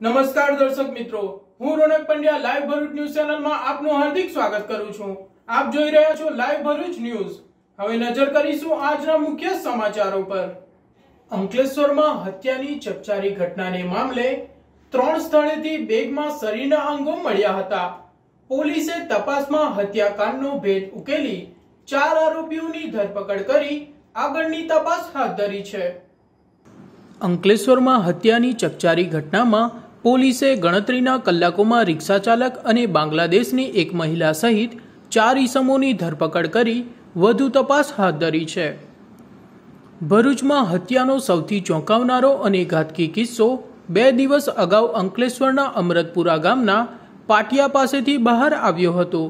નમસ્કાર દર્શક મિત્રો. હું રોનક પંડ્યા લાઈવ ભરૂચ ન્યૂઝ ચેનલમાં આપનું હાર્દિક સ્વાગત કરું છું. આપ જોઈ રહ્યા છો લાઈવ ભરૂચ ન્યૂઝ હવે નજર કરીશું આજના મુખ્ય સમાચારો પર. અંકલેશ્વરમાં હત્યાની ચકચારી ઘટનાને મામલે ત્રણ સ્થળેથી બેગમાં શરીરના અંગો મળ્યા હતા. પોલીસે તપાસમાં હત્યાકાંડનો ભેદ ઉકેલી ચાર આરોપીઓની ધરપકડ કરી આગળની તપાસ હાથ ધરી છે. અંકલેશ્વરમાં હત્યાની ચકચારી ઘટનામાં પોલીસે ગણતરીના કલાકોમાં રિક્ષા ચાલક અને બાંગ્લાદેશની એક મહિલા સહિત ચાર ઈસમોની ધરપકડ કરી વધુ તપાસ હાથ ધરી છે. ભરૂચમાં હત્યાનો સૌથી ચોંકાવનારો અને ઘાતકી કિસ્સો બે દિવસ અગાઉ અંકલેશ્વરના અમરતપુરા ગામના પાટિયા પાસેથી બહાર આવ્યો હતો,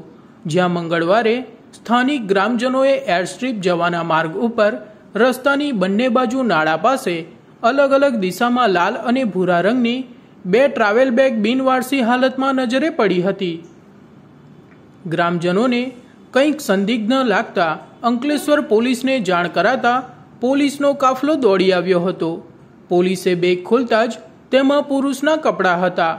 જ્યાં મંગળવારે સ્થાનિક ગ્રામજનોએ એરસ્ટ્રીપ જવાના માર્ગ ઉપર રસ્તાની બંને બાજુ નાળા પાસે અલગ અલગ દિશામાં લાલ અને ભૂરા રંગની બે ટ્રાવેલ બેગ બિનવારસી હાલતમાં નજરે પડી હતી. ગ્રામજનોને કંઈક સંદિગ્ધ લાગતા અંકલેશ્વર પોલીસને જાણ કરાતા પોલીસનો કાફલો દોડી આવ્યો હતો. પોલીસે બેગ ખોલતા જ તેમાં પુરુષના કપડાં હતા,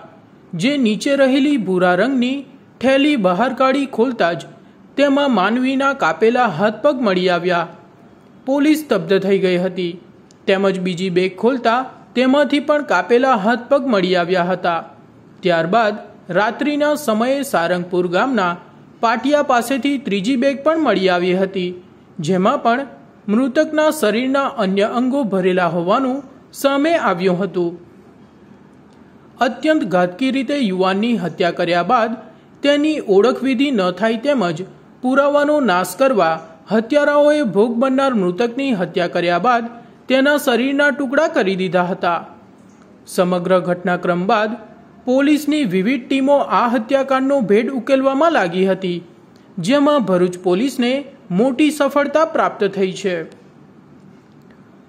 જે નીચે રહેલી ભૂરા રંગની ઠેલી બહાર કાઢી ખોલતા જ તેમાં માનવીના કાપેલા હાથ પગ મળી આવ્યા. પોલીસ સ્તબ્ધ થઈ ગઈ હતી. તેમજ બીજી બેગ ખોલતા તેમાંથી પણ કાપેલા હાથ પગ મળી આવ્યા હતા. ત્યારબાદ રાત્રિના સમયે સારંગપુર ગામના પાટિયા પાસેથી ત્રીજી બેગ પણ મળી આવી હતી, જેમાં પણ મૃતકના શરીરના અન્ય અંગો ભરેલા હોવાનું સામે આવ્યું હતું. અત્યંત ઘાતકી રીતે યુવાનની હત્યા કર્યા બાદ તેની ઓળખવિધિ ન થાય તેમજ પુરાવાનો નાશ કરવા હત્યારાઓએ ભોગ બનનાર મૃતકની હત્યા કર્યા બાદ તેના શરીરના ટુકડા કરી દીધા હતા. સમગ્ર ઘટનાક્રમ બાદ પોલીસની વિવિધ ટીમો આ હત્યાકાંડનો ભેદ ઉકેલવામાં લાગી હતી, જેમાં ભરૂચ પોલીસને મોટી સફળતા પ્રાપ્ત થઈ છે.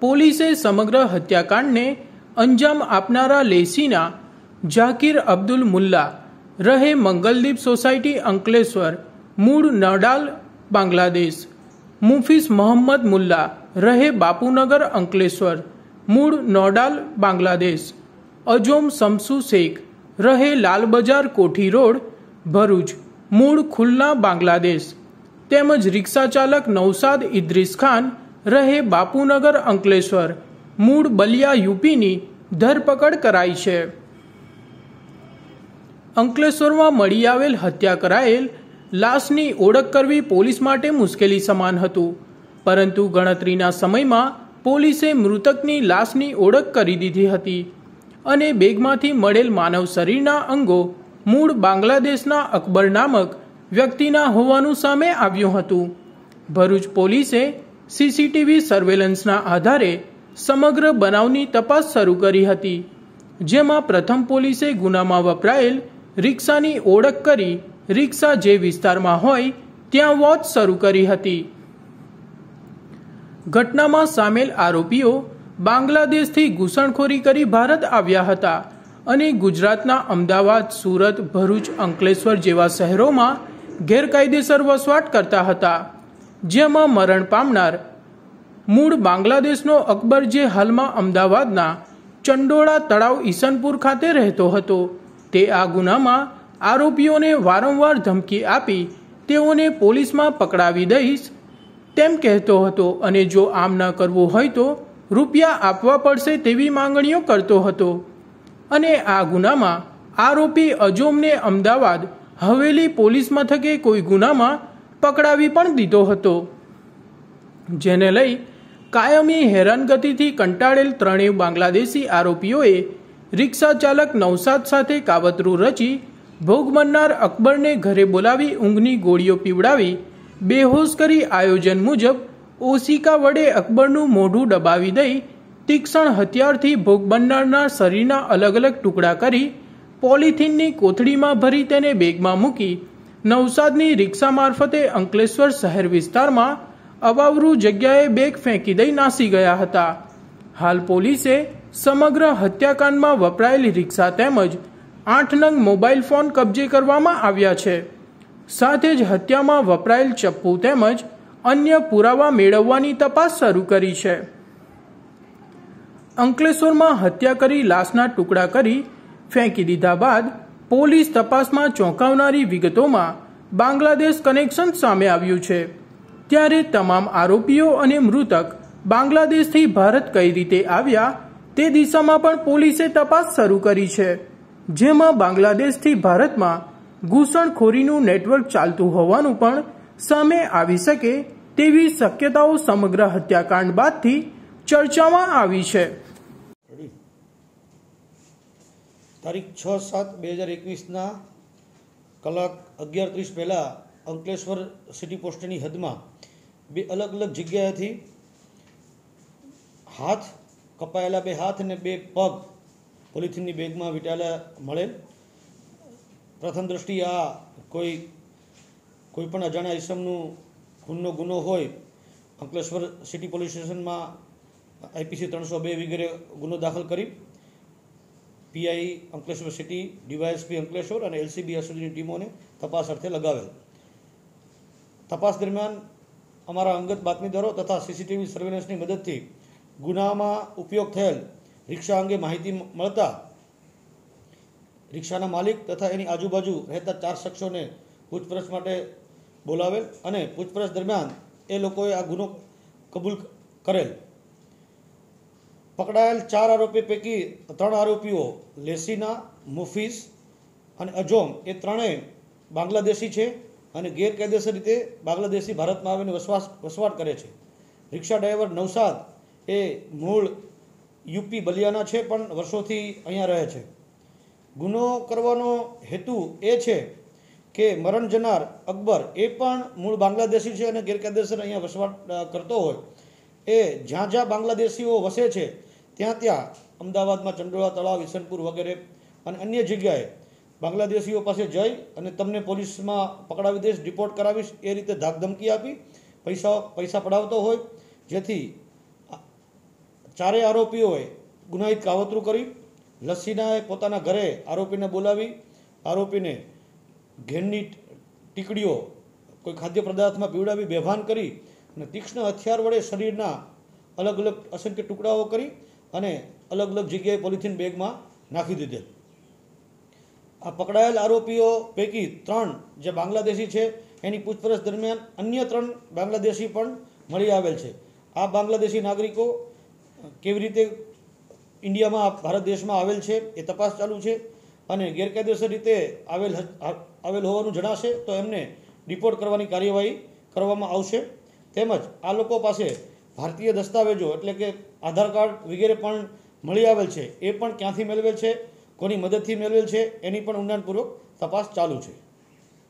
પોલીસે સમગ્ર હત્યાકાંડને અંજામ આપનારા લેસીના ઝાકીર અબ્દુલ મુલ્લા, રહે મંગલદીપ સોસાયટી અંકલેશ્વર, મૂળ નડાલ, બાંગ્લાદેશ, મુફીસ મોહમ્મદ મુલ્લા રહે બાપુનગર અંકલેશ્વર. મૂળ નોડાલ, બાંગ્લાદેશ. અજોમ શમસુ શેખ. રહે લાલબજાર કોઠી રોડ, ભરૂચ. મૂળ ખુલ્લા, બાંગ્લાદેશ. તેમજ રિક્ષા ચાલક ઇદ્રીસ ખાન રહે બાપુનગર, અંકલેશ્વર. મૂળ બલિયા યુપીની ધરપકડ કરાઈ છે. અંકલેશ્વરમાં મળી આવેલ હત્યા કરાયેલ લાશની ઓળખ કરવી પોલીસ માટે મુશ્કેલી સમાન હતું. પરંતુ ગણતરીના સમયમાં પોલીસે મૃતકની લાશની ઓળખ કરી દીધી હતી અને બેગમાંથી મળેલ માનવ શરીરના અંગો મૂળ બાંગ્લાદેશના અકબર નામક વ્યક્તિના હોવાનું સામે આવ્યું હતું. ભરૂચ પોલીસે સીસીટીવી સર્વેલન્સના આધારે સમગ્ર બનાવની તપાસ શરૂ કરી હતી, જેમાં પ્રથમ પોલીસે ગુનામાં વપરાયેલ રિક્ષાની ઓળખ કરી રિક્ષા જે વિસ્તારમાં હોય ત્યાં વોચ શરૂ કરી હતી. ઘટનામાં સામેલ આરોપીઓ બાંગ્લાદેશથી ઘૂસણખોરી કરી ભારત આવ્યા હતા અને ગુજરાતના અમદાવાદ, સુરત, ભરૂચ, અંકલેશ્વર જેવા શહેરોમાં ગેરકાયદેસર વસવાટ કરતા હતા, જેમાં મરણ પામનાર મૂળ બાંગ્લાદેશનો અકબર જે હાલમાં અમદાવાદના ચંડોળા તળાવ ઈસનપુર ખાતે રહેતો હતો. તે આ ગુનામાં આરોપીઓને વારંવાર ધમકી આપી તેઓને પોલીસમાં પકડાવી દઈશ તેમ કહેતો હતો, અને જો આમ ન કરવું હોય તો રૂપિયા આપવા પડશે તેવી માંગણીઓ કરતો હતો. અને આ ગુનામાં આરોપી અજોમને અમદાવાદ હવેલી પોલીસ મથકે કોઈ ગુનામાં પકડાવી પણ દીધો હતો. જેને લઈ કાયમી હેરાનગતિથી કંટાળેલ ત્રણેય બાંગ્લાદેશી આરોપીઓએ રિક્ષા ચાલક નવસાદ સાથે કાવતરું રચી ભોગ બનનાર અકબરને ઘરે બોલાવી ઊંઘની ગોળીઓ પીવડાવી બેહોશ કરી આયોજન મુજબ ઓશિકા વડે અકબરનું મોઢું દબાવી દઈ તીક્ષ્ણ હથિયારથી ભોગ બનનારના શરીરના અલગ અલગ ટુકડા કરી પોલિથીનની કોથળીમાં ભરી તેને બેગમાં મૂકી નવસાદની રિક્ષા મારફતે અંકલેશ્વર શહેર વિસ્તારમાં અવાવરૂ જગ્યાએ બેગ ફેંકી દઈ નાસી ગયા હતા. હાલ પોલીસે સમગ્ર હત્યાકાંડમાં વપરાયેલી રિક્ષા તેમજ આઠ નંગ મોબાઈલ ફોન કબજે કરવામાં આવ્યા છે. સાથે જ હત્યામાં વપરાયેલ ચપ્પુ તેમજ અન્ય પુરાવા મેળવવાની તપાસ શરૂ કરી છે. અંકલેશ્વરમાં હત્યા કરી લાશના ટુકડા કરી ફેંકી દીધા બાદ પોલીસ તપાસમાં ચોંકાવનારી વિગતોમાં બાંગ્લાદેશ કનેક્શન સામે આવ્યું છે. ત્યારે તમામ આરોપીઓ અને મૃતક બાંગ્લાદેશથી ભારત કઈ રીતે આવ્યા તે દિશામાં પણ પોલીસે તપાસ શરૂ કરી છે. જેમાં બાંગ્લાદેશથી ભારતમાં ઘૂસણખોરીનું નેટવર્ક ચાલતું હોવાનું પણ સામે આવી શકે તેવી શક્યતાઓ સમગ્ર હત્યાકાંડ બાદથી ચર્ચામાં આવી છે. તારીખ છ સાત બે હજાર એકવીસના કલાક અગિયાર ત્રીસ પહેલાં અંકલેશ્વર સિટી પોસ્ટની હદમાં બે અલગ અલગ જગ્યાએથી હાથ કપાયેલા બે હાથ અને બે પગ પોલિથીનની બેગમાં વીંટાયેલા મળેલ. પ્રથમ દ્રષ્ટિએ આ કોઈ કોઈ પણ અજાણ્યા ઇસમનું ખૂનનો ગુનો હોય, અંકલેશ્વર સિટી પોલીસ સ્ટેશનમાં આઈપીસી ત્રણસો બે વગેરે ગુનો દાખલ કરી, PI Ankleshwar city, DYSP Ankleshwar અને એલસીબી સુધીની ટીમોને તપાસ અર્થે લગાવેલ. તપાસ દરમિયાન અમારા અંગત બાતમીદારો તથા સીસીટીવી સર્વેલન્સની મદદથી ગુનામાં ઉપયોગ થયેલ રિક્ષા અંગે માહિતી મળતા રિક્ષાના માલિક તથા એની આજુબાજુ રહેતા ચાર શખ્સોને પૂછપરછ માટે બોલાવેલ અને પૂછપરછ દરમિયાન એ લોકોએ આ ગુનો કબૂલ કરેલ. પકડાયેલ ચાર આરોપી પૈકી ત્રણ આરોપીઓ લેસીના મુફીસ અને અજોમ. એ ત્રણેય બાંગ્લાદેશી છે અને ગેરકાયદેસર રીતે બાંગ્લાદેશી ભારતમાં આવીને વસવાસ, વસવાટ કરે છે. રિક્ષા ડ્રાઈવર નવસાદ એ મૂળ યુપી બલિયાના છે પણ વર્ષોથી અહીંયા રહે છે. ગુનો કરવાનો હેતુ એ છે કે મરણ જનાર અકબર એ પણ મૂળ બાંગ્લાદેશી છે અને ગેરકાયદેસર અહીંયા વસવાટ કરતો હોય. એ જ્યાં જ્યાં બાંગ્લાદેશીઓ વસે છે, ત્યાં ત્યાં અમદાવાદમાં ચંડોળા તળાવ, ઈસનપુર વગેરે અને અન્ય જગ્યાએ બાંગ્લાદેશીઓ પાસે જઈ અને તમને પોલીસમાં પકડાવી દઈશ રિપોર્ટ કરાવીશ, એ રીતે ધાકધમકી આપી, પૈસા પૈસા પડાવતો હોય. જેથી ચારેય આરોપીઓએ ગુનાહિત કાવતરું કરી લસ્સીનાએ પોતાના ઘરે આરોપીને બોલાવી. આરોપીને ઘેનની ટીકડીઓ કોઈ ખાદ્ય પદાર્થમાં પીવડાવી, બેભાન કરી અને તીક્ષ્ણ હથિયાર વડે શરીરના અલગ અલગ અસંખ્ય ટુકડાઓ કરી અને અલગ અલગ જગ્યાએ પોલિથીન બેગમાં નાખી દીધેલ. આ પકડાયેલ આરોપીઓ પૈકી ત્રણ જે બાંગ્લાદેશી છે, એની પૂછપરછ દરમિયાન અન્ય ત્રણ બાંગ્લાદેશી પણ મળી આવેલ છે. આ બાંગ્લાદેશી નાગરિકો કેવી રીતે ઇન્ડિયામાં ભારત દેશમાં આવેલ છે એ તપાસ ચાલુ છે અને ગેરકાયદેસર રીતે આવેલ આવેલ હોવાનું જણાશે તો એમને રિપોર્ટ કરવાની કાર્યવાહી કરવામાં આવશે. તેમજ આ લોકો પાસે ભારતીય દસ્તાવેજો એટલે કે આધાર કાર્ડ વગેરે પણ મળી આવેલ છે એ પણ ક્યાંથી મેળવેલ છે કોની મદદથી મેળવેલ છે એની પણ ઊંડાણપૂર્વક તપાસ ચાલુ છે.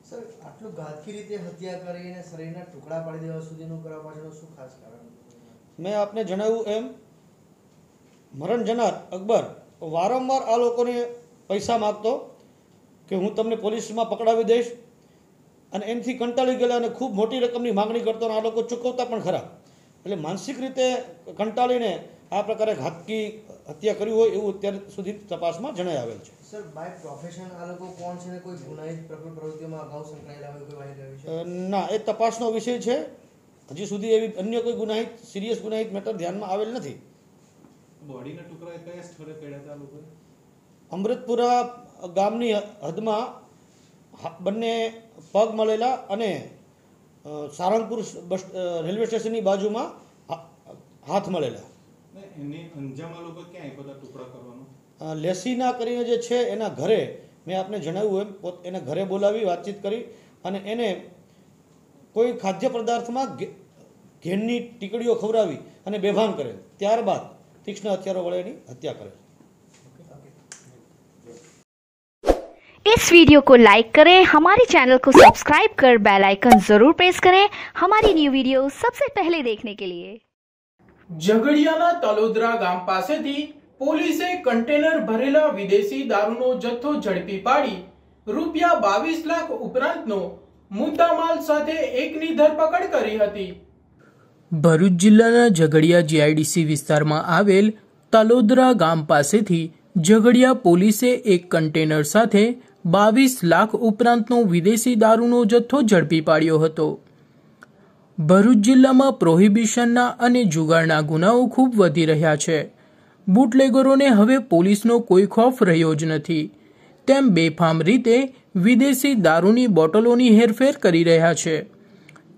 સર આટલું ઘાતકી રીતે હત્યા કરીને શરીરના ટુકડા પાડી દેવા સુધીનું કરવા પાછળનું શું ખાસ કારણ? મેં આપને જણાવ્યું એમ મરણ જનાર અકબર વારંવાર આ લોકોને પૈસા માગતો કે હું તમને પોલીસમાં પકડાવી દઈશ અને એનાથી કંટાળી ગયેલા અને ખૂબ મોટી રકમની માંગણી કરતો અને આ લોકો ચૂકવતા પણ ખરા. એટલે માનસિક રીતે કંટાળીને આ પ્રકારે ઘાતકી હત્યા કરી હોય એવું અત્યાર સુધી તપાસમાં જણાઈ આવેલ છે. સર બાય પ્રોફેશન આ લોકો કોણ છે ને કોઈ ગુનાહિત પ્રકૃતિ પ્રવૃત્તિઓમાં અગાઉ સંકળાયેલા હોય કોઈ અ, ના એ તપાસનો વિષય છે. હજી સુધી એવી અન્ય કોઈ ગુનાહિત સિરિયસ ગુનાહિત મેટર ધ્યાનમાં આવેલ નથી. બોડીના ટુકડા કયા સ્થળે પડ્યા હતા લોકોએ? અમૃતપુરા ગામની હદમાં બંને પગ મળેલા અને સારંગપુર બસ રેલવે સ્ટેશનની બાજુમાં હાથ મળેલા. એની અંજામાં લોકો ક્યાં બધા ટુકડા કરવાનો? લેસીના કરીને જે છે એના ઘરે મેં આપને જણાવ્યું એમ પોત એને ઘરે બોલાવી વાતચીત કરી અને એને કોઈ ખાદ્ય પદાર્થમાં ઘેરની ટીકડીઓ ખવડાવી અને બેભાન કરેલ. ત્યારબાદ તીક્ષ્ણ હથિયારો વડે એની હત્યા કરેલ इस वीडियो को लाइक करें हमारे चैनल को सब्सक्राइब कर बेल आइकन जरूर प्रेस करें हमारी न्यू वीडियो सबसे पहले देखने के लिए ઝઘડિયાના તલોદરા ગામ પાસેથી પોલીસે કન્ટેનર ભરેલા વિદેશી દારૂનો જથ્થો ઝડપી પાડી રૂપિયા બાવીસ લાખ ઉપરાંતનો મુદ્દામાલ સાથે એકની ધરપકડ કરી હતી ભરૂચ જિલ્લાના ઝઘડિયા જીઆઈડીસી વિસ્તારમાં આવેલ તલોદરા ગામ પાસેથી ઝઘડિયા પોલીસે એક કન્ટેનર સાથે બાવીસ લાખ ઉપરાંતનો વિદેશી દારૂનો જથ્થો ઝડપી પાડ્યો હતો. ભરૂચ જિલ્લામાં પ્રોહિબિશનના અને જુગારના ગુનાઓ ખૂબ વધી રહ્યા છે. બુટલેગરોને હવે પોલીસનો કોઈ ખોફ રહ્યો જ નથી. તેમ બેફામ રીતે વિદેશી દારૂની બોટલોની હેરફેર કરી રહ્યા છે.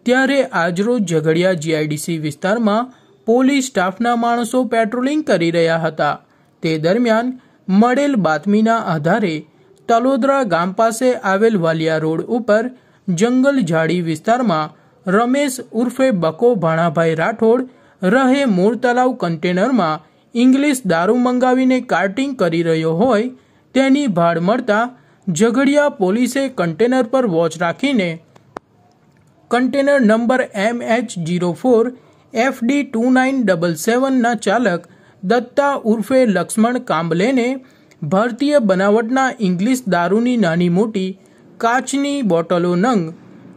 ત્યારે આજરોજ ઝઘડિયા જીઆઈડીસી વિસ્તારમાં પોલીસ સ્ટાફના માણસો પેટ્રોલિંગ કરી રહ્યા હતા. તે દરમિયાન મળેલ બાતમીના આધારે તલોદરા ગામ પાસે આવેલ વાલિયા રોડ ઉપર જંગલ ઝાડી વિસ્તારમાં રમેશ ઉર્ફે બકો ભાણાભાઈ રાઠોડ રહે મૂળ તલાવ કન્ટેનરમાં ઇંગ્લિશ દારૂ મંગાવીને કાર્ટિંગ કરી રહ્યો હોય તેની ભાડ મળતા ઝઘડિયા પોલીસે કન્ટેનર પર વોચ રાખીને container number M H zero four FD two nine double સેવનના ચાલક દત્તા ઉર્ફે લક્ષ્મણ કાંબલેને ભારતીય બનાવટના ઇંગ્લિશ દારૂની નાની મોટી કાચની બોટલો નંગ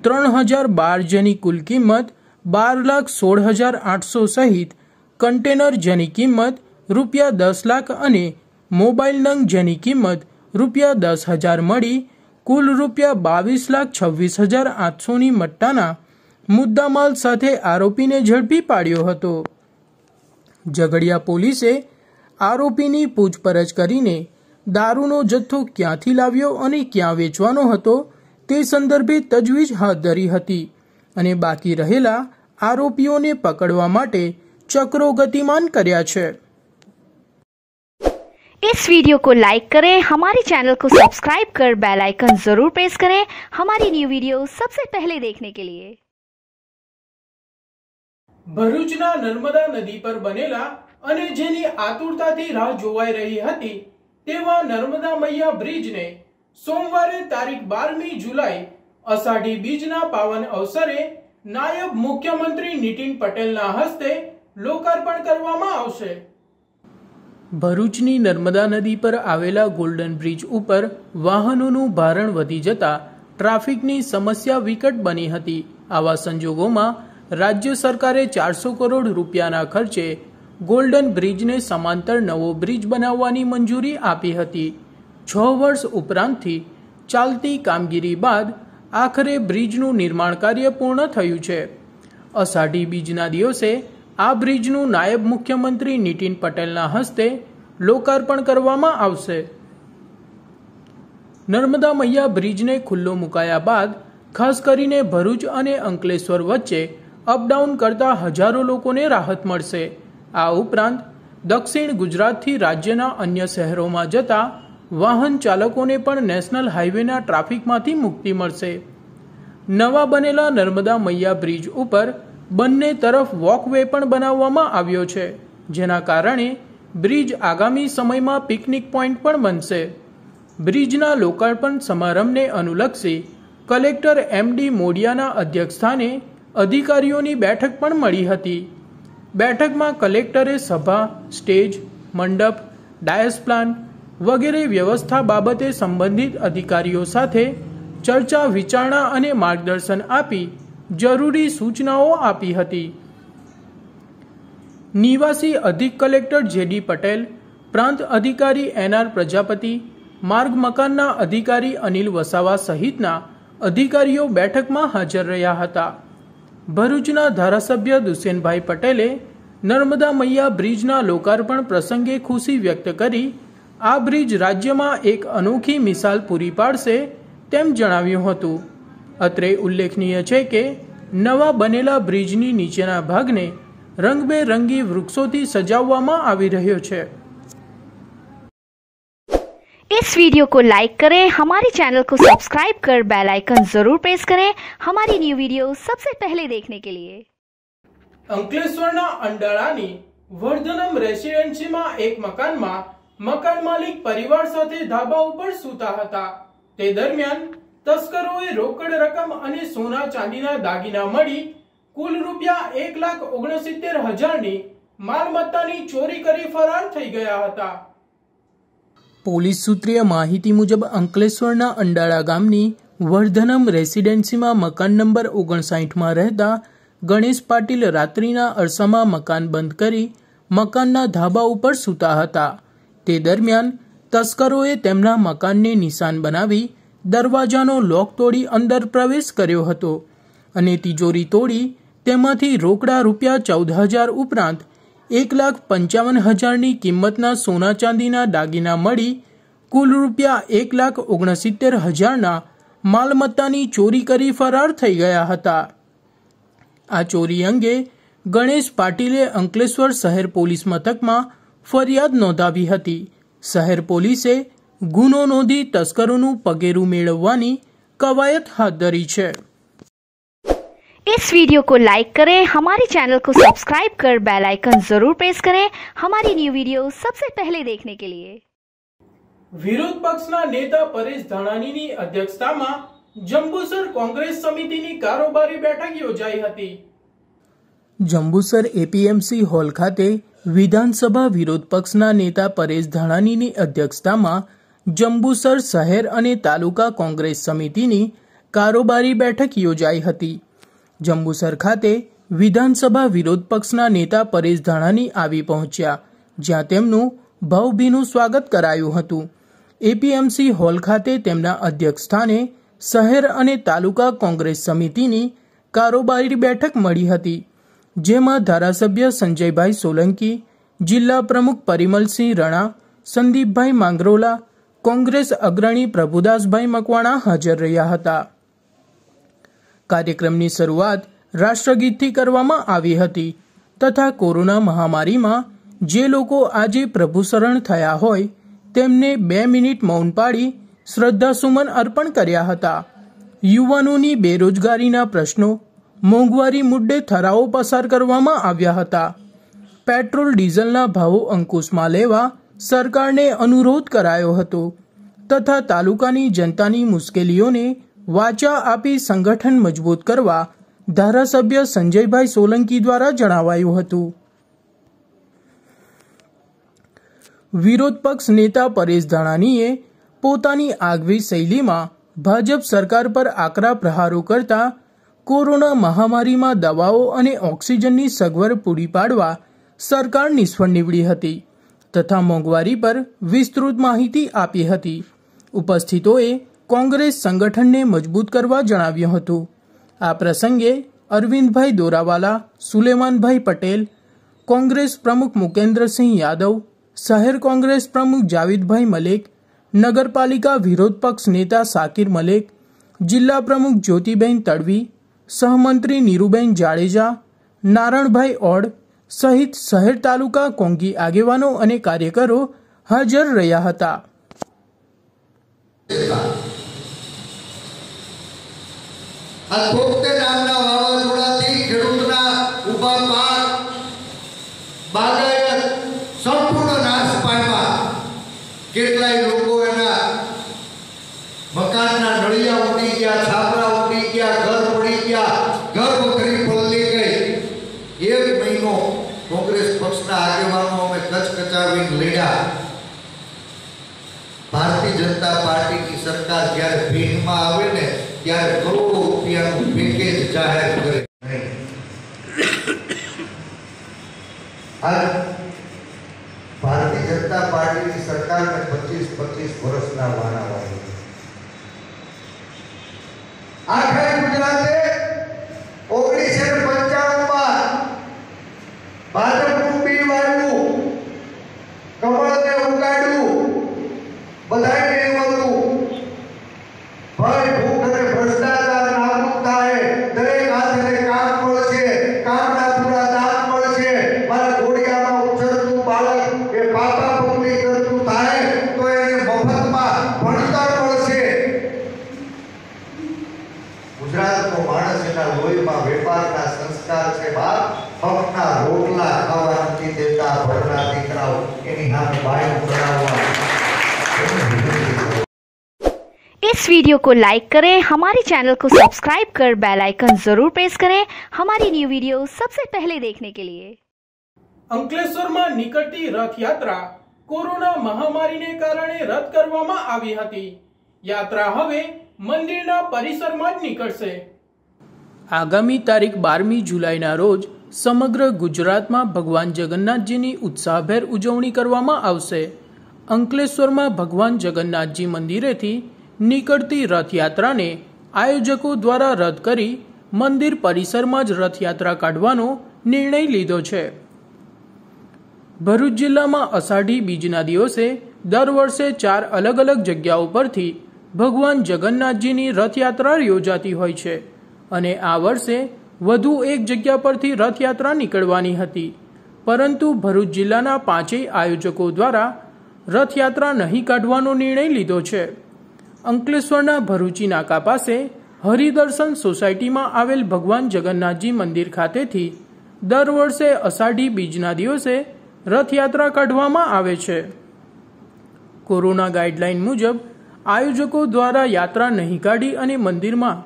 ત્રણ હજાર બાર જેની કુલ કિંમત બાર લાખ સોળ હજાર આઠસો સહિત કન્ટેનર જેની કિંમત રૂપિયા દસ લાખ અને મોબાઈલ નંગ જેની કિંમત રૂપિયા દસ હજાર મળી કુલ રૂપિયા બાવીસ લાખ છવ્વીસ હજાર આઠસોની મટ્ટાના મુદ્દામાલ સાથે આરોપીને ઝડપી પાડ્યો હતો. ઝઘડિયા પોલીસે આરોપીની પૂછપરછ કરીને દારૂનો જથ્થો ક્યાંથી લાવ્યો અને ક્યાં વેચવાનો હતો તે સંદર્ભે તજવીજ હાથ ધરી હતી અને બાકી રહેલા આરોપીઓને પકડવા માટે ચક્રો ગતિમાન કર્યા છે. इस वीडियो को लाइक करें हमारे चैनल को सब्सक्राइब कर बेल आइकन जरूर प्रेस करें हमारी न्यू वीडियो सबसे पहले देखने के लिए ભરૂચના નર્મદા નદી પર બનેલા અને જેની આતુરતાથી રાહ જોવાઈ રહી હતી તેવા નર્મદા મૈયા બ્રિજને સોમવારે તારીખ બારમી જુલાઈ અષાઢી બીજના પાવન અવસરે નાયબ મુખ્યમંત્રી નીતિન પટેલના હસ્તે લોકાર્પણ કરવામાં આવશે ભરૂચની નર્મદા નદી પર આવેલા ગોલ્ડન બ્રિજ ઉપર વાહનોનું ભારણ વધી જતા ટ્રાફિકની સમસ્યા વિકટ બની હતી. આવા સંજોગોમાં રાજ્ય સરકારે ચારસો કરોડ રૂપિયાના ખર્ચે ગોલ્ડન બ્રિજને સમાંતર નવો બ્રિજ બનાવવાની મંજૂરી આપી હતી. છ વર્ષ ઉપરાંતથી ચાલતી કામગીરી બાદ આખરે બ્રિજનું નિર્માણ કાર્ય પૂર્ણ થયું છે. અષાઢી બીજના દિવસે આ બ્રિજનું નાયબ મુખ્યમંત્રી નીતિન પટેલના હસ્તે લોકાર્પણ કરવામાં આવશે. નર્મદા મૈયા બ્રિજને ખુલ્લો મુકાયા બાદ, ખાસ કરીને ભરૂચ અને અંકલેશ્વર વચ્ચે અપડાઉન કરતા હજારો લોકોને રાહત મળશે. આ ઉપરાંત, દક્ષિણ ગુજરાતથી રાજ્યના અન્ય શહેરોમાં જતા વાહન ચાલકોને પણ નેશનલ હાઈવેના ટ્રાફિકમાંથી મુક્તિ મળશે. નવા બનેલા નર્મદા મૈયા બ્રિજ ઉપર બંને તરફ વોકવે પણ બનાવવામાં આવ્યો છે, જેના કારણે બ્રિજ આગામી સમયમાં પિકનિક પોઈન્ટ પણ બનશે. બ્રિજના લોકાર્પણ સમારંભને અનુલક્ષી કલેક્ટર એમ ડી મોડિયાના અધ્યક્ષસ્થાને અધિકારીઓની બેઠક પણ મળી હતી. બેઠકમાં કલેક્ટરે સભા, સ્ટેજ, મંડપ, ડાયસ પ્લાન વગેરે વ્યવસ્થા બાબતે સંબંધિત અધિકારીઓ સાથે ચર્ચા, વિચારણા અને માર્ગદર્શન આપી જરૂરી સૂચનાઓ આપી હતી. નિવાસી અધિક કલેક્ટર જેડી પટેલ, પ્રાંત અધિકારી એનઆર પ્રજાપતિ, માર્ગ મકાનના અધિકારી અનિલ વસાવા સહિતના અધિકારીઓ બેઠકમાં હાજર રહ્યા હતા. ભરૂચના ધારાસભ્ય દુસેનભાઈ પટેલે નર્મદા મૈયા બ્રિજના લોકાર્પણ પ્રસંગે ખુશી વ્યક્ત કરી, આ બ્રિજ રાજ્યમાં એક અનોખી મિસાલ પૂરી પાડશે તેમ જણાવ્યું હતું. અત્રે ઉલ્લેખનીય છે કે નવા બનેલા બ્રિજની નીચેના ભાગને રંગબેરંગી વૃક્ષોથી સજાવવામાં આવી રહ્યો છે इस वीडियो को लाइक करें हमारे चैनल को सब्सक्राइब कर बेल आइकन जरूर प्रेस करें हमारी न्यू वीडियो सबसे पहले देखने के लिए અંકલેશ્વરના અંડાળાની વર્ધનમ રેસિડેન્સીમાં એક મકાનમાં મકાન માલિક પરિવાર સાથે ધાબા ઉપર સૂતા હતા તે દરમિયાન તસ્કરોએ રોકડ રકમ અને સોના ચાંદીના દાગીના મળી કુલ રૂપિયા એક લાખ ઓગણસિત્તેર હજારની માલમત્તાની ચોરી કરી ફરાર થઈ ગયા હતા. પોલીસ સૂત્રીય માહિતી મુજબ અંકલેશ્વરના અંડાળા ગામની વર્ધનમ રેસિડેન્સીમાં મકાન નંબર ઓગણસાઠમાં રહેતા ગણેશ પાટીલ રાત્રિના અરસામાં મકાન બંધ કરી મકાનના ધાબા ઉપર સૂતા હતા. તે દરમિયાન તસ્કરોએ તેમના મકાનને નિશાન બનાવી દરવાજાનો લોક તોડી અંદર પ્રવેશ કર્યો હતો અને તિજોરી તોડી તેમાંથી રોકડા રૂપિયા ચૌદ હજાર ઉપરાંત એક લાખ પંચાવન હજારની કિંમતના સોના ચાંદીના દાગીના મળી કુલ રૂપિયા એક લાખ ઓગણસિત્તેર હજારના માલમત્તાની ચોરી કરી ફરાર થઈ ગયા હતા. આ ચોરી અંગે ગણેશ પાટીલે અંકલેશ્વર શહેર પોલીસ મથકમાં ફરિયાદ નોંધાવી હતી. શહેર પોલીસે ગુનો નોંધી તસ્કરોનું પગેરું મેળવવાની કવાયત હાથ ધરી છે इस वीडियो को लाइक करें हमारे चैनल को सब्सक्राइब कर बेल आइकन जरूर प्रेस करें हमारी न्यू वीडियो सबसे पहले देखने के लिए વિરોધ પક્ષના નેતા પરેશ ધાનાણીની અધ્યક્ષતામાં જંબુસર કોંગ્રેસ સમિતિની કારોબારી બેઠક યોજાઈ હતી જંબુસર એપીએમસી હોલ ખાતે વિધાનસભા વિરોધ પક્ષના નેતા પરેશ ધાનાણીની અધ્યક્ષતામાં જંબુસર શહેર અને તાલુકા કોંગ્રેસ સમિતિની કારોબારી બેઠક યોજાઈ હતી. જંબુસર ખાતે વિધાનસભા વિરોધ પક્ષના નેતા પરેશ ધાણાની આવી પહોંચ્યા, જ્યાં તેમનું ભાવભીનું સ્વાગત કરાયું હતું. એપીએમસી હોલ ખાતે તેમના અધ્યક્ષ સ્થાને શહેર અને તાલુકા કોંગ્રેસ સમિતિની કારોબારી બેઠક મળી હતી, જેમાં ધારાસભ્ય સંજયભાઈ સોલંકી, જિલ્લા પ્રમુખ પરિમલસિંહ રણા, સંદીપભાઈ માંગરોલા કોંગ્રેસ અગ્રણી પ્રભુદાસભાઈ મકવાણા હાજર રહ્યા હતા. કાર્યક્રમની શરૂઆત રાષ્ટ્રગીતથી કરવામાં આવી હતી તથા કોરોના મહામારીમાં જે લોકો આજે પ્રભુસરણ થયા હોય તેમને બે મિનિટ મૌન પાડી શ્રદ્ધાસુમન અર્પણ કર્યા હતા. યુવાનોની બેરોજગારીના પ્રશ્નો, મોંઘવારી મુદ્દે ઠરાવો પસાર કરવામાં આવ્યા હતા. પેટ્રોલ, ડીઝલના ભાવો અંકુશમાં લેવા સરકારને અનુરોધ કરાયો હતો તથા તાલુકાની જનતાની મુશ્કેલીઓને વાચા આપી સંગઠન મજબૂત કરવા ધારાસભ્ય સંજયભાઈ સોલંકી દ્વારા જણાવાયું હતું. વિરોધ પક્ષ નેતા પરેશ ધાણાનીએ પોતાની આગવી શૈલીમાં ભાજપ સરકાર પર આકરા પ્રહારો કરતા કોરોના મહામારીમાં દવાઓ અને ઓક્સિજનની સગવડ પૂરી પાડવા સરકાર નિષ્ફળ નીવડી હતી. તથા મોંઘવારી પર વિસ્તૃત માહિતી આપી હતી. ઉપસ્થિતોએ કોંગ્રેસ સંગઠનને મજબૂત કરવા જણાવ્યું હતું. આ પ્રસંગે અરવિંદભાઈ દોરાવાલા, સુલેમાનભાઈ પટેલ, કોંગ્રેસ પ્રમુખ મુકેન્દ્રસિંહ યાદવ, શહેર કોંગ્રેસ પ્રમુખ જાવેદભાઈ મલેક, નગરપાલિકા વિરોધ પક્ષ નેતા સાકિર મલેક, જિલ્લા પ્રમુખ જ્યોતિબેન તડવી, સહમંત્રી નીરુબેન જાડેજા, નારણભાઈ ઓડ સહિત શહેર તાલુકા કોંગી આગેવાનો અને કાર્યકરો હાજર રહ્યા હતા. ખેડૂતના ઊભા પાક બાગાયત સંપૂર્ણ નાશ પામ્યા કેટલાય લોકો એના મકાનના નળિયા ઉડી ગયા છાપરા ઉડી ગયા ઘર પડી ગયા ઘર વખરી પલળી ગઈ એક મહિનો કોંગ્રેસ પક્ષના આગેવાનો અમે કચકચાવીને લડ્યા ભારતીય જનતા પાર્ટીની સરકાર જ્યારે ભીડમાં આવે ને ત્યારે કરોડો રૂપિયાનું પેકેજ જાહેર કરે. આજ ભારતીય જનતા પાર્ટીની સરકારને પચીસ પચીસ વર્ષના વાના વાળી આખા ગુજરાતે ઓગણીસો પંચાણું માં ભાજપનું બી વાળ્યું કમળને ઉગાડ્યું બધાને એવું હતું ભય ભૂખ અને ભ્રષ્ટાચાર નાબૂદ થાય દરેક હાથને કામ મળશે કામના પૂરા દાન મળશે મારા ઘોડિયામાં ઉછળતું બાળક એ પાપા પગલી કરતું થાય તો એને મફતમાં ભણતર મળશે ગુજરાતનો માણસ એના લોહીમાં વેપારના સંસ્કાર છે બાપ પગના રોટલા ખાવા નથી દેતા ભણના દીકરાઓ એની સામે બાયું ચડાવવા इस वीडियो को लाइक करें हमारे चैनल को सब्सक्राइब कर बेल आइकन जरूर प्रेस करें हमारी न्यू वीडियो सबसे पहले देखने के लिए અંકલેશ્વરમાં નીકળતી રથયાત્રા કોરોના મહામારીને કારણે રદ કરવામાં આવી હતી યાત્રા હવે મંદિરના પરિસરમાં જ નીકળશે આગામી તારીખ બારમી જુલાઈના રોજ સમગ્ર ગુજરાતમાં ભગવાન જગન્નાથજીની ઉત્સાહભેર ઉજવણી કરવામાં આવશે અંકલેશ્વરમાં ભગવાન જગન્નાથજી મંદિરેથી નીકળતી રથયાત્રાને આયોજકો દ્વારા રદ કરી મંદિર પરિસરમાં જ રથયાત્રા કાઢવાનો નિર્ણય લીધો છે. ભરૂચ જિલ્લામાં અષાઢી બીજના દિવસે દર વર્ષે ચાર અલગ અલગ જગ્યાઓ પરથી ભગવાન જગન્નાથજીની રથયાત્રા યોજાતી હોય છે અને આ વર્ષે વધુ એક જગ્યા પરથી રથયાત્રા નીકળવાની હતી. પરંતુ ભરૂચ જિલ્લાના પાંચેય આયોજકો દ્વારા રથયાત્રા નહીં કાઢવાનો નિર્ણય લીધો છે. અંકલેશ્વરના ભરૂચી નાકા પાસે હરિદર્શન સોસાયટીમાં આવેલ ભગવાન જગન્નાથજી મંદિર ખાતેથી દર વર્ષે અષાઢી બીજના દિવસે રથયાત્રા કાઢવામાં આવે છે. કોરોના ગાઈડલાઈન મુજબ આયોજકો દ્વારા યાત્રા નહીં કાઢી અને મંદિરમાં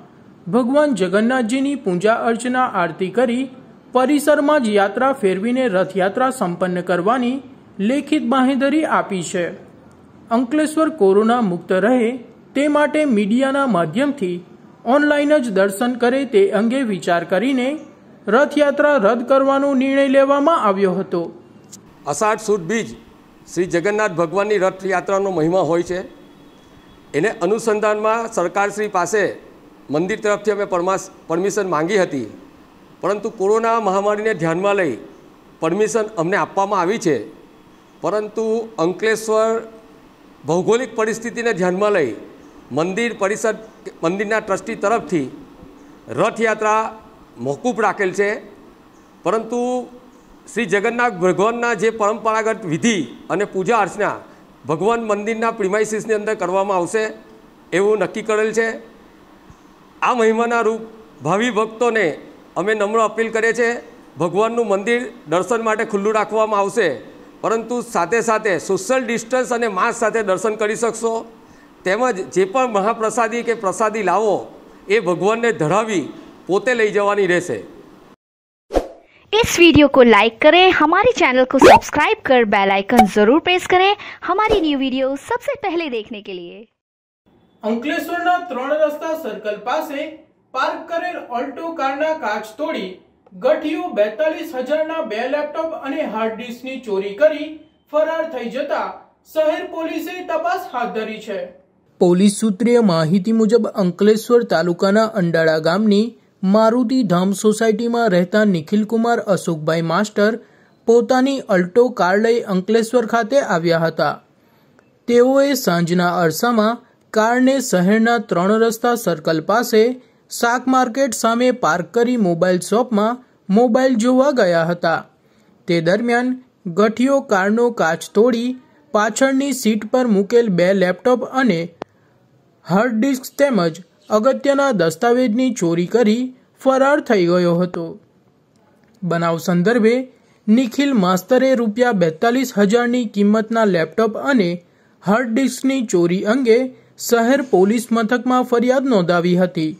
ભગવાન જગન્નાથજીની પૂજા અર્ચના આરતી કરી પરિસરમાં જ યાત્રા ફેરવીને રથયાત્રા સંપન્ન કરવાની લેખિત બાંહેધરી આપી છે. અંકલેશ્વર કોરોના મુક્ત રહે તે માટે મીડિયાના માધ્યમથી ઓનલાઈન જ દર્શન કરે તે અંગે વિચાર કરીને રથયાત્રા રદ કરવાનો નિર્ણય લેવામાં આવ્યો હતો. અષાઢ સુદ બીજ શ્રી જગન્નાથ ભગવાનની રથયાત્રાનો મહિમા હોય છે. એને અનુસંધાનમાં સરકારશ્રી પાસે મંદિર તરફથી અમે પરમાસ, પરમિશન માંગી હતી. પરંતુ કોરોના મહામારીને ધ્યાનમાં લઈ પરમિશન અમને આપવામાં આવી છે. પરંતુ અંકલેશ્વર ભૌગોલિક પરિસ્થિતિને ધ્યાનમાં લઈ મંદિર પરિષદ મંદિરના ટ્રસ્ટી તરફથી રથયાત્રા મોકૂફ રાખેલ છે. પરંતુ શ્રી જગન્નાથ ભગવાનના જે પરંપરાગત વિધિ અને પૂજા અર્ચના ભગવાન મંદિરના પ્રિમાઇસીસની અંદર કરવામાં આવશે, એવું નક્કી કરેલ છે. આ મહિમાના રૂપ ભાવિ ભક્તોને અમે નમ્ર અપીલ કરીએ છીએ, ભગવાનનું મંદિર દર્શન માટે ખુલ્લું રાખવામાં આવશે. પરંતુ સાથે સાથે સોશિયલ ડિસ્ટન્સ અને માસ્ક સાથે દર્શન કરી શકશો. તેમજ જે પણ મહાપ્રસાદી કે પ્રસાદી લાવો એ ભગવાનને ધરાવી પોતે લઈ જવાની રહેશે इस वीडियो को लाइक करें हमारे चैनल को सब्सक्राइब कर बेल आइकन जरूर प्रेस करें हमारी न्यू वीडियो सबसे पहले देखने के लिए અંકલેશ્વરના ત્રણ રસ્તા સર્કલ પાસે પાર્ક કરેલ ઓલ્ટો કારના કાચ તોડી ગઠિયો બેતાલીસ હજારના બે લેપટોપ અને હાર્ડ ડિસ્કની ચોરી કરી ફરાર થઈ જતા શહેર પોલીસે તપાસ હાથ ધરી છે પોલીસ સૂત્રીય માહિતી મુજબ અંકલેશ્વર તાલુકાના અંડાળા ગામની મારુતિ ધામ સોસાયટીમાં રહેતા નિખિલકુમાર અશોકભાઈ માસ્ટર પોતાની અલ્ટો કાર લઈ અંકલેશ્વર ખાતે આવ્યા હતા. તેઓએ સાંજના અરસામાં કારને શહેરના ત્રણ રસ્તા સર્કલ પાસે શાક માર્કેટ સામે પાર્ક કરી મોબાઈલ શોપમાં મોબાઈલ જોવા ગયા હતા. તે દરમિયાન ગઠિયો કારનો કાચ તોડી પાછળની સીટ પર મૂકેલ બે લેપટોપ અને હાર્ડ ડિસ્ક તેમજ અગત્યના દસ્તાવેજની ચોરી કરી ફરાર થઈ ગયો હતો. બનાવ સંદર્ભે નિખિલ માસ્તરે રૂપિયા બેતાલીસ હજારની કિંમતના લેપટોપ અને હાર્ડ ડિસ્કની ચોરી અંગે શહેર પોલીસ મથકમાં ફરિયાદ નોંધાવી હતી.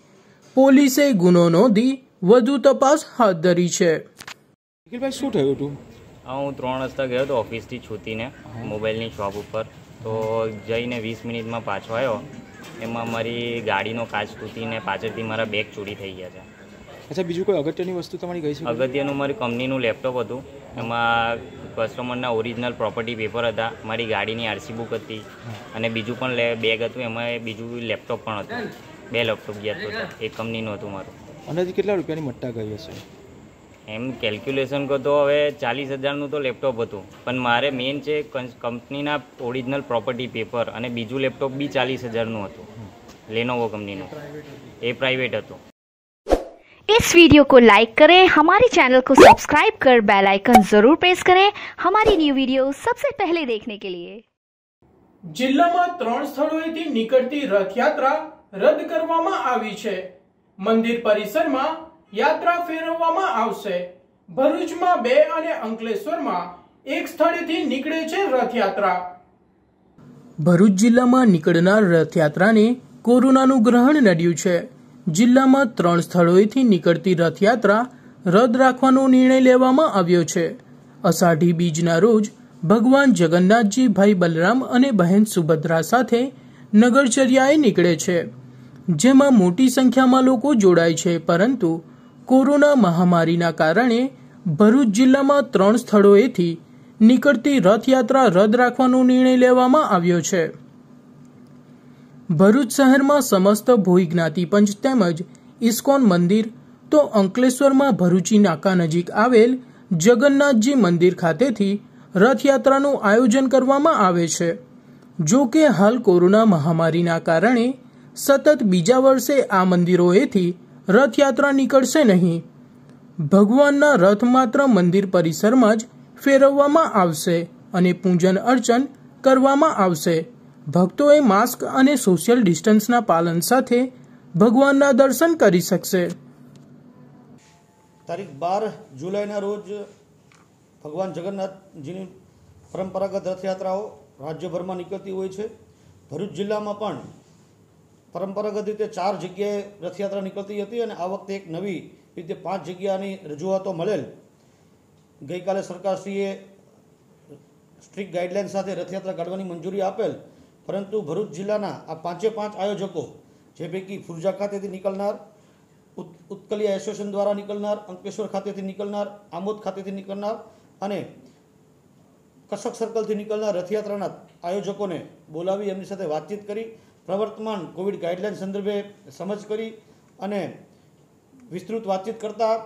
પોલીસે ગુનો નોંધી વધુ તપાસ હાથ ધરી છે. નિખિલભાઈ શું થયું હતું? હું ત્રણ રસ્તા ગયો હતો ઓફિસથી છૂટીને મોબાઈલની શોપ ઉપર. તો જઈને વીસ મિનિટમાં પાછો આવ્યો. એમાં મારી ગાડીનો કાચ તૂટીને પાછળથી મારા બેગ ચોરી થઈ ગયા છે. અચ્છા બીજું કોઈ અગત્યની વસ્તુ તમારી ગઈ છે? અગત્યનું મારી કંપનીનું લેપટોપ હતું. એમાં કસ્ટમરના ઓરિજિનલ પ્રોપર્ટી પેપર હતા મારી ગાડીની આરસી બુક હતી અને બીજું પણ લે બેગ હતું એમાં બીજું લેપટોપ પણ હતું. બે લેપટોપ ગયા હતા એક કંપનીનું હતું મારું. અંદાજે કેટલા રૂપિયાની મટ્ટા ગઈ હશે? એમ કેલ્ક્યુલેશન કરતો હવે ચાલીસ હજારનું તો લેપટોપ હતું પણ મારે મેઇન છે કં- કંપનીના ઓરિજિનલ પ્રોપર્ટી પેપર અને બીજું લેપટોપ બી ચાલીસ હજારનું હતું લેનોવો કંપનીનું એ પ્રાઇવેટ હતું इस वीडियो को लाइक करें हमारे चैनल को सब्सक्राइब कर बेल आइकन जरूर प्रेस करें हमारी न्यू वीडियो सबसे पहले देखने के लिए જિલ્લામાં ત્રણ સ્થળોએથી નીકળતી રથયાત્રા રદ કરવામાં આવી છે મંદિર પરિસરમાં યાત્રા ફેરવવામાં આવશે. ભરૂચમાં બે અને અંકલેશ્વરમાં એક સ્થળેથી નીકળે છે રથયાત્રા. ભરૂચ જિલ્લામાં નીકળનાર રથયાત્રાને કોરોનાનું ગ્રહણ નડ્યું છે. જિલ્લામાં ત્રણ સ્થળોએથી નીકળતી રથયાત્રા રદ રાખવાનો નિર્ણય લેવામાં આવ્યો છે. અષાઢી બીજના રોજ ભગવાન જગન્નાથજી ભાઈ બલરામ અને બહેન સુભદ્રા સાથે નગરચર્યાએ નીકળે છે. જેમાં મોટી સંખ્યામાં લોકો જોડાય છે, પરંતુ કોરોના મહામારીના કારણે ભરૂચ જિલ્લામાં ત્રણ સ્થળોએથી નીકળતી રથયાત્રા રદ રાખવાનો નિર્ણય લેવામાં આવ્યો છે. ભરૂચ શહેરમાં સમસ્ત ભોઈ જ્ઞાતિ પંચ તેમજ ઇસ્કોન મંદિર તો અંકલેશ્વરમાં ભરૂચી નાકા નજીક આવેલ જગન્નાથજી મંદિર ખાતેથી રથયાત્રાનું આયોજન કરવામાં આવે છે. જો કે હાલ કોરોના મહામારીના કારણે સતત બીજા વર્ષે આ મંદિરોએથી રથયાત્રા નીકળશે નહીં. ભગવાનના રથ માત્ર મંદિર પરિસરમાં જ ફેરવવામાં આવશે અને પૂજન અર્ચન કરવામાં આવશે. ભક્તોએ માસ્ક અને સોશિયલ ડિસ્ટન્સના પાલન સાથે ભગવાનના દર્શન કરી શકશે. તારીખ બાર જુલાઈના રોજ ભગવાન જગન્નાથજીની પરંપરાગત રથયાત્રાઓ રાજ્યભરમાં નીકળતી હોય છે. ભરૂચ જિલ્લામાં પણ પરંપરાગત રીતે ચાર જગ્યાએ રથયાત્રા નીકળતી હતી અને આ વખતે એક નવી રીતે પાંચ જગ્યાની રજૂઆતો મળેલ. ગઈકાલે સરકારશ્રીએ સ્ટ્રિક્ટ ગાઈડલાઇન સાથે રથયાત્રા કાઢવાની મંજૂરી આપેલ, પરંતુ ભરૂચ જિલ્લાના આ પાંચે પાંચ આયોજકો, જે પૈકી ફુરજા ખાતેથી નીકળનાર, ઉત- ઉત્કલિયા એસોસિએશન દ્વારા નીકળનાર, અંકલેશ્વર ખાતેથી નીકળનાર, આમોદ ખાતેથી નીકળનાર અને કસક સર્કલથી નીકળનાર રથયાત્રાના આયોજકોને બોલાવી એમની સાથે વાતચીત કરી પ્રવર્તમાન કોવિડ ગાઈડલાઇન સંદર્ભે સમજ કરી અને વિસ્તૃત વાતચીત કરતા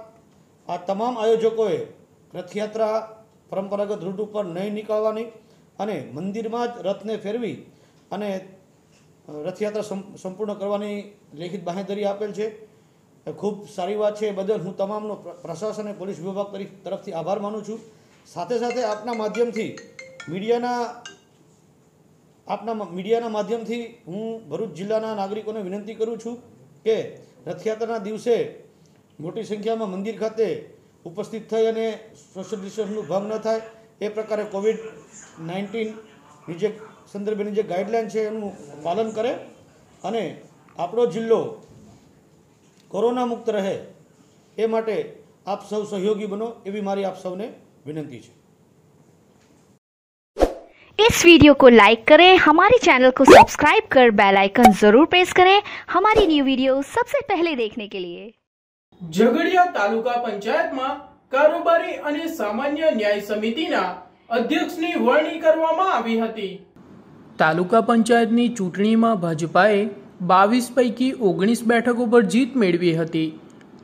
આ તમામ આયોજકોએ રથયાત્રા પરંપરાગત રૂટ ઉપર નહીં નીકળવાની અને મંદિરમાં જ રથને ફેરવી અને રથયાત્રા સંપૂર્ણ કરવાની લેખિત બાંહેધરી આપેલ છે. ખૂબ સારી વાત છે બદલ હું તમામનો પ્ર- પ્રશાસન અને પોલીસ વિભાગ તરફ- તરફથી આભાર માનું છું. સાથે સાથે આપના માધ્યમથી મીડિયાના આપના મીડિયાના માધ્યમથી હું ભરૂચ જિલ્લાના નાગરિકોને વિનંતી કરું છું કે રથયાત્રાના દિવસે મોટી સંખ્યામાં મંદિર ખાતે ઉપસ્થિત થઈ અને સોશિયલ ડિસ્ટન્સનું ભંગ ન થાય, એ પ્રકારે કોવિડ નાઇન્ટીનની જે સંદર્ભેની જે ગાઈડલાઇન છે એનું પાલન કરે અને આપણો જિલ્લો કોરોના મુક્ત રહે એ માટે આપ સૌ સહયોગી બનો એવી મારી આપ સૌને વિનંતી છે. इस वीडियो को लाइक करें हमारे चैनल को सब्सक्राइब कर बेल आइकन जरूर प्रेस करें हमारी न्यू वीडियो सबसे पहले देखने के लिए ઝઘડિયા તાલુકા પંચાયતમાં કારોબારી અને સામાન્ય ન્યાય સમિતિના અધ્યક્ષની વરણી કરવામાં આવી હતી તાલુકા પંચાયતની ચૂંટણીમાં ભાજપાએ બાવીસ પૈકી ઓગણીસ બેઠકો પર જીત મેળવી હતી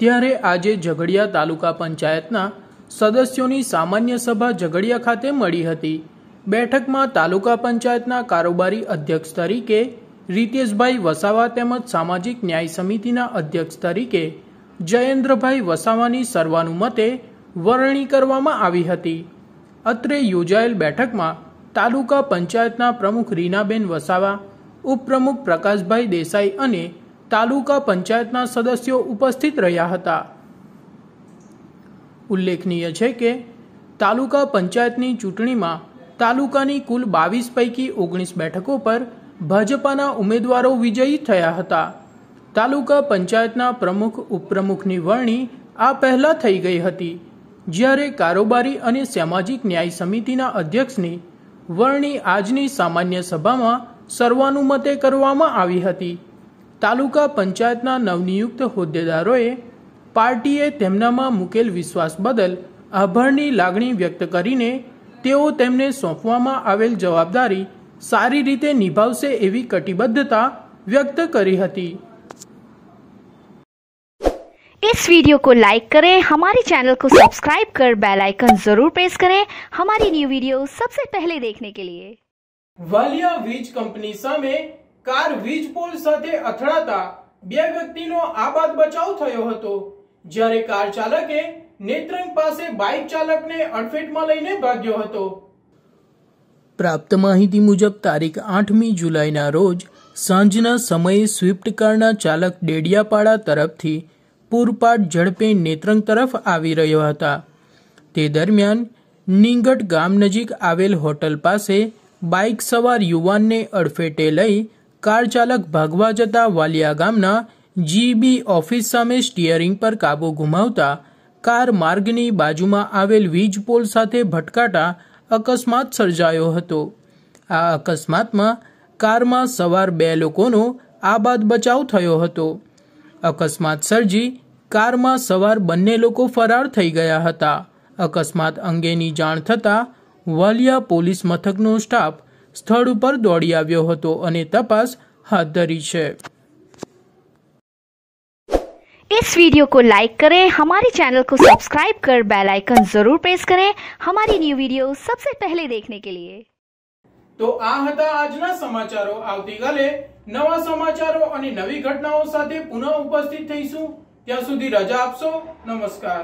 ત્યારે આજે ઝઘડિયા તાલુકા પંચાયતના સદસ્યોની સામાન્ય સભા ઝઘડિયા ખાતે મળી હતી બેઠકમાં તાલુકા પંચાયતના કારોબારી અધ્યક્ષ તરીકે રીતેશભાઈ વસાવા તેમજ સામાજિક ન્યાય સમિતિના અધ્યક્ષ તરીકે જયેન્દ્રભાઈ વસાવાની સર્વાનુમતે વરણી કરવામાં આવી હતી. અત્રે યોજાયેલ બેઠકમાં તાલુકા પંચાયતના પ્રમુખ રીનાબેન વસાવા, ઉપપ્રમુખ પ્રકાશભાઈ દેસાઈ અને તાલુકા પંચાયતના સદસ્યો ઉપસ્થિત રહ્યા હતા. ઉલ્લેખનીય છે કે તાલુકા પંચાયતની ચૂંટણીમાં તાલુકાની કુલ બાવીસ પૈકી ઓગણીસ બેઠકો પર ભાજપાના ઉમેદવારો વિજયી થયા હતા. તાલુકા પંચાયતના પ્રમુખ, ઉપપ્રમુખની વરણી આ પહેલા થઈ ગઈ હતી. જ્યારે કારોબારી અને સામાજિક ન્યાય સમિતિના અધ્યક્ષની વરણી આજની સામાન્ય સભામાં સર્વાનુમતે કરવામાં આવી હતી. તાલુકા પંચાયતના નવનિયુક્ત હોદ્દેદારોએ પાર્ટીએ તેમનામાં મૂકેલ વિશ્વાસ બદલ આભારની લાગણી વ્યક્ત કરીને તેઓ તેમને સોંપવામાં આવેલ જવાબદારી સારી રીતે નિભાવશે એવી કટિબદ્ધતા વ્યક્ત કરી હતી इस वीडियो को लाइक करें हमारे चैनल को सब्सक्राइब कर बेल आइकन जरूर प्रेस करें हमारी न्यू वीडियो सबसे पहले देखने के लिए વાલિયા વીજ કંપની સામે કાર વીજ પોલ સાથે અથડાતા બે વ્યક્તિનો આબાદ બચાવ થયો હતો જ્યારે કાર ચાલકે નેત્રંગ પાસે બાઇક ચાલકને અડફેટમાં લઈને ભાગ્યો હતો. પ્રાપ્ત માહિતી મુજબ, તારીખ આઠમી જુલાઈના રોજ સાંજના સમયે સ્વિફ્ટ કારના ચાલક ડેડિયાપાડા તરફથી પૂરપાટ ઝડપે નેત્રંગ તરફ આવી રહ્યો હતા. તે દરમિયાન નીંગટ ગામ નજીક આવેલ હોટલ પાસે બાઇક સવાર યુવાનને અડફેટે લઈ કાર ચાલક ભાગવા જતા વાલિયા ગામના જીબી ઓફિસ સામે સ્ટિયરિંગ પર કાબુ ગુમાવતા કાર માર્ગની બાજુમાં આવેલ વીજ પોલ સાથે ભટકાતા અકસ્માત સર્જાયો હતો. આ અકસ્માતમાં કારમાં સવાર બે લોકોનો આબાદ બચાવ થયો હતો. અકસ્માત સર્જી કારમાં સવાર બંને લોકો ફરાર થઈ ગયા હતા. અકસ્માત અંગેની જાણ થતાં વાલિયા પોલીસ મથકનો સ્ટાફ સ્થળ ઉપર દોડી આવ્યો હતો અને તપાસ હાથ ધરી છે. इस वीडियो को लाइक करें हमारे चैनल को सब्सक्राइब कर बेल आइकन जरूर प्रेस करें हमारी न्यू वीडियो सबसे पहले देखने के लिए તો આ હતા આજના સમાચારો આવતીકાલે નવા સમાચારો અને નવી ઘટનાઓ સાથે પુનઃ ઉપસ્થિત થઈશું ત્યાં સુધી રજા આપશો નમસ્કાર